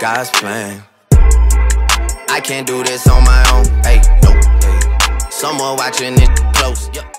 God's plan. I can't do this on my own. Hey, no. Hey. Someone watching it close. Yep.